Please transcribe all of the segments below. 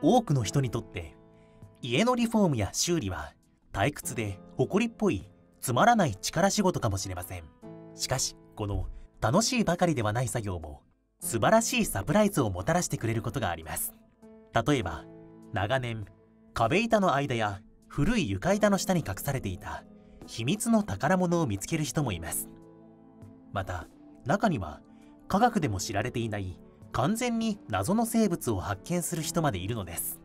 多くの人にとって家のリフォームや修理は退屈で誇りっぽいつまらない力仕事かもしれません。しかしこの楽しいばかりではない作業も素晴らしいサプライズをもたらしてくれることがあります。例えば長年壁板の間や古い床板の下に隠されていた秘密の宝物を見つける人もいます。また中には科学でも知られていない完全に謎の生物を発見する人までいるのです。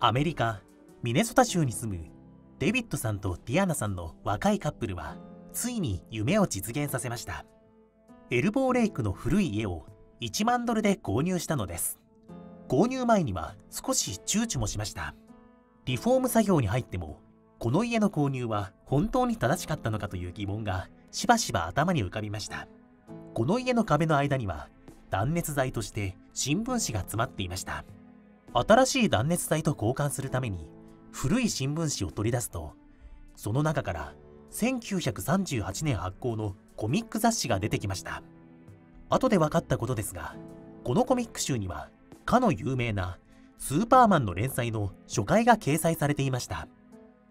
アメリカミネソタ州に住むデビッドさんとディアナさんの若いカップルはついに夢を実現させました。エルボーレイクの古い家を1万ドルで購入したのです。購入前には少し躊躇もしました。リフォーム作業に入ってもこの家の購入は本当に正しかったのかという疑問がしばしば頭に浮かびました。この家の壁の間には断熱材として新聞紙が詰まっていました。新しい断熱材と交換するために古い新聞紙を取り出すとその中から1938年発行のコミック雑誌が出てきました。後で分かったことですがこのコミック集にはかの有名なスーパーマンの連載の初回が掲載されていました。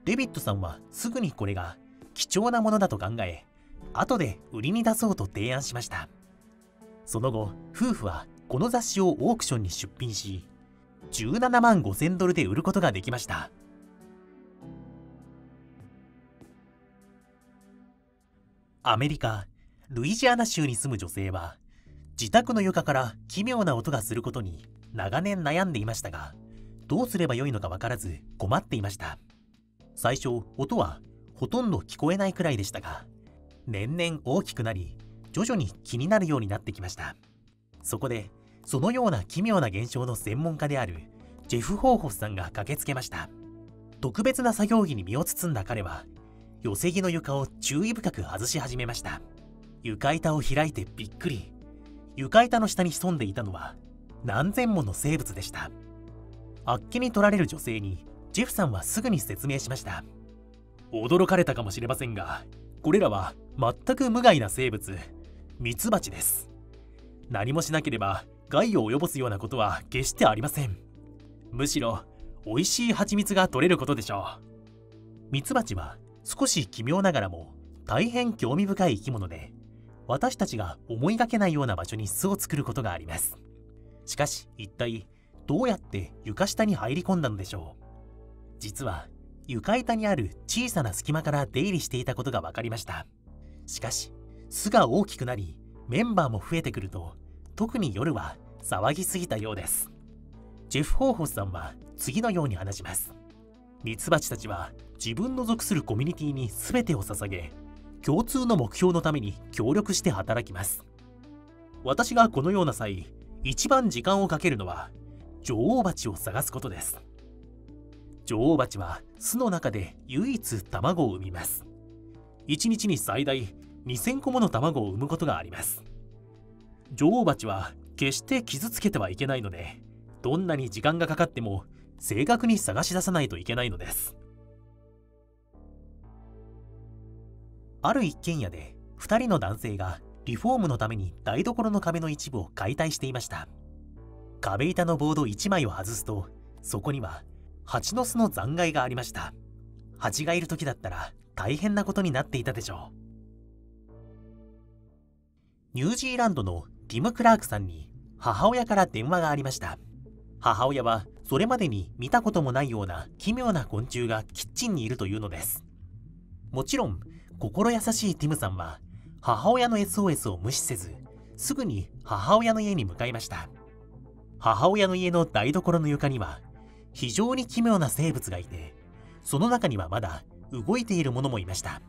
デビッドさんはすぐにこれが貴重なものだと考え後で売りに出そうと提案しました。その後夫婦はこの雑誌をオークションに出品し17万5000ドルで売ることができました。アメリカルイジアナ州に住む女性は自宅の床から奇妙な音がすることに長年悩んでいましたがどうすればよいのか分からず困っていました。最初音はほとんど聞こえないくらいでしたが年々大きくなり徐々に気になるようになってきました。そこでそのような奇妙な現象の専門家であるジェフ・ホーホフさんが駆けつけました。特別な作業着に身を包んだ彼は寄せ木の床を注意深く外し始めました。床板を開いてびっくり。床板の下に潜んでいたのは何千もの生物でした。あっけに取られる女性にジェフさんはすぐに説明しました。驚かれたかもしれませんがこれらは全く無害な生物ミツバチです。何もしなければ害を及ぼすようなことは決してありません。むしろ美味しい蜂蜜が取れることでしょう。ミツバチは少し奇妙ながらも大変興味深い生き物で私たちが思いがけないような場所に巣を作ることがあります。しかし一体どうやって床下に入り込んだのでしょう。実は床板にある小さな隙間から出入りしていたことが分かりました。しかし巣が大きくなりメンバーも増えてくると特に夜は騒ぎすぎたようです。ジェフ・ホーホスさんは次のように話します。ミツバチたちは自分の属するコミュニティに全てを捧げ共通の目標のために協力して働きます。私がこのような際一番時間をかけるのは女王蜂を探すことです。女王蜂は巣の中で唯一卵を産みます。1日に最大2000個もの卵を産むことがあります。女王蜂は決して傷つけてはいけないのでどんなに時間がかかっても正確に探し出さないといけないのです。ある一軒家で2人の男性がリフォームのために台所の壁の一部を解体していました。壁板のボード1枚を外すとそこには蜂の巣の残骸がありました。蜂がいる時だったら大変なことになっていたでしょう。ニュージーランドのティム・クラークさんに母親から電話がありました。母親はそれまでに見たこともないような奇妙な昆虫がキッチンにいるというのです。もちろん心優しいティムさんは母親の SOS を無視せずすぐに母親の家に向かいました。母親の家の台所の床には非常に奇妙な生物がいてその中にはまだ動いているものもいました。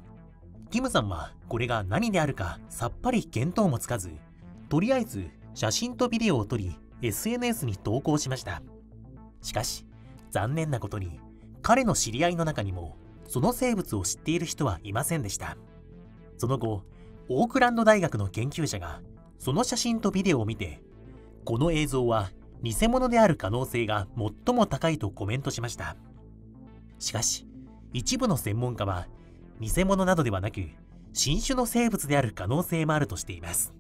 ティムさんはこれが何であるかさっぱり見当もつかずとりあえず写真とビデオを撮り SNS に投稿しました。しかし残念なことに彼の知り合いの中にもその生物を知っている人はいませんでした。その後オークランド大学の研究者がその写真とビデオを見てこの映像は偽物である可能性が最も高いとコメントしました。しかし一部の専門家は偽物などではなく新種の生物である可能性もあるとしています。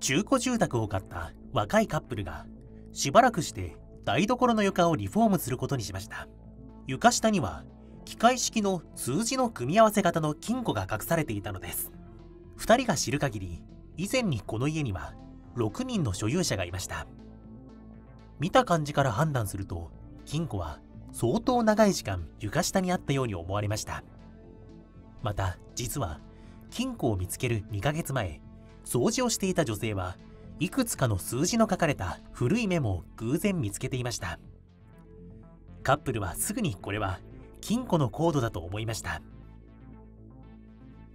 中古住宅を買った若いカップルがしばらくして台所の床をリフォームすることにしました。床下には機械式の数字の組み合わせ型の金庫が隠されていたのです。2人が知る限り以前にこの家には6人の所有者がいました。見た感じから判断すると金庫は相当長い時間床下にあったように思われました。また実は金庫を見つける2ヶ月前掃除をしていた女性はいくつかの数字の書かれた古いメモを偶然見つけていました。カップルはすぐにこれは金庫のコードだと思いました。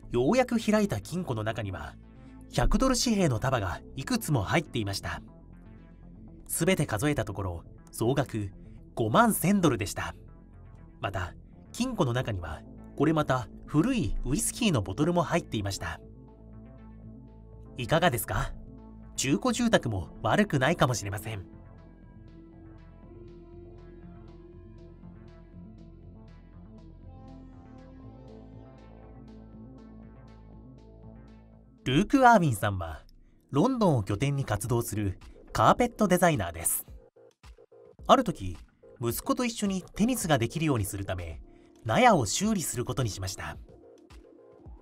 ようやく開いた金庫の中には100ドル紙幣の束がいくつも入っていました。すべて数えたところ総額5万1000ドルでした。また金庫の中にはこれまた古いウイスキーのボトルも入っていました。いかがですか？中古住宅も悪くないかもしれません。ルーク・アーウィンさんはロンドンを拠点に活動するカーペットデザイナーです。ある時息子と一緒にテニスができるようにするため納屋を修理することにしました。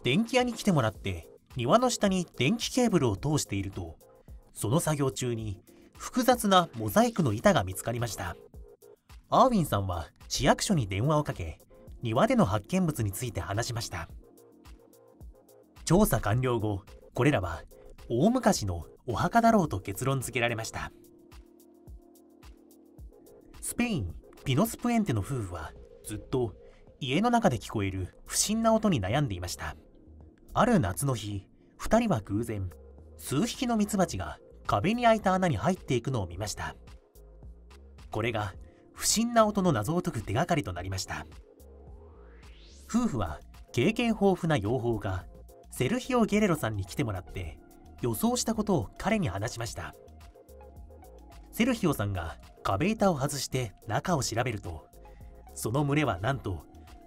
電気屋に来てもらって庭の下に電気ケーブルを通しているとその作業中に複雑なモザイクの板が見つかりました。アーウィンさんは市役所に電話をかけ庭での発見物について話しました。調査完了後これらは大昔のお墓だろうと結論付けられました。スペインピノスプエンテの夫婦はずっと家の中で聞こえる不審な音に悩んでいました。ある夏の日2人は偶然数匹のミツバチが壁に開いた穴に入っていくのを見ました。これが不審な音の謎を解く手がかりとなりました。夫婦は経験豊富な養蜂家セルヒオ・ゲレロさんに来てもらって予想したことを彼に話しました。セルヒオさんが壁板を外して中を調べるとその群れはなんと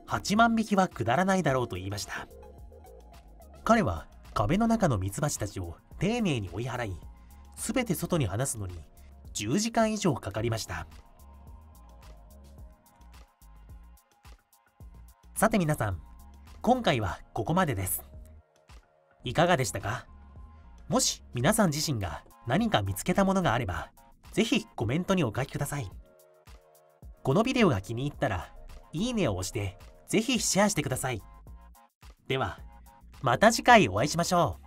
8万匹は下らないだろうと言いました。彼は壁の中のミツバチたちを丁寧に追い払い全て外に放すのに10時間以上かかりました。さて皆さん今回はここまでです。いかがでしたか？もし皆さん自身が何か見つけたものがあれば、ぜひコメントにお書きください。このビデオが気に入ったら、いいねを押して、ぜひシェアしてください。では、また次回お会いしましょう。